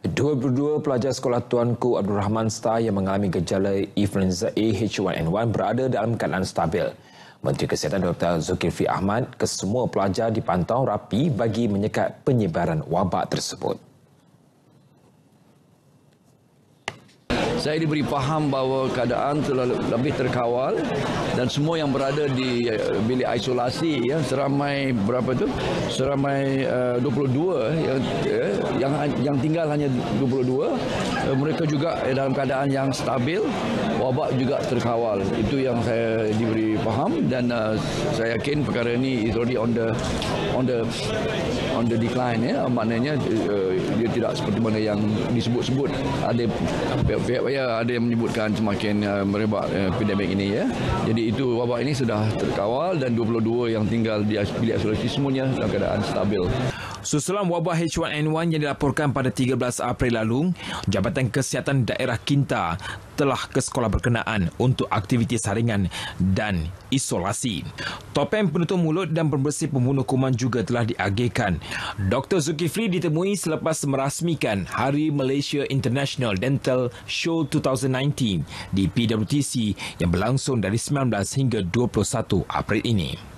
22 pelajar sekolah Tuanku Abdul Rahman Star yang mengalami gejala influenza A H1N1 berada dalam keadaan stabil. Menteri Kesihatan Dr. Zulkifli Ahmad kesemua pelajar dipantau rapi bagi menyekat penyebaran wabak tersebut. Saya diberi faham bahawa keadaan telah lebih terkawal dan semua yang berada di eh, bilik isolasi ya seramai berapa tu? Seramai uh, 22 yang uh, yang yang tinggal hanya 22 uh, mereka juga dalam keadaan yang stabil wabak juga terkawal. Itu yang saya diberi faham dan uh, saya yakin perkara ini is already on the on the on the decline ya. Maknanya uh, dia tidak seperti mana yang disebut-sebut. Ada pihak-pihak ya ada yang menyebutkan semakin uh, merebak uh, pandemik ini ya. Jadi itu wabak ini sudah terkawal dan 22 yang tinggal di bilik isolasi semuanya dalam keadaan stabil. Susulan wabak H1N1 yang dilaporkan pada 13 April lalu, Jabatan Kesihatan Daerah Kinta telah ke sekolah berkenaan untuk aktiviti saringan dan isolasi. Topeng penutup mulut dan pembersih pembunuh kuman juga telah diagihkan. Dr. Zulkifli ditemui selepas merasmikan Hari Malaysia International Dental Show 2019 di PWTC yang berlangsung dari 19 hingga 21 April ini.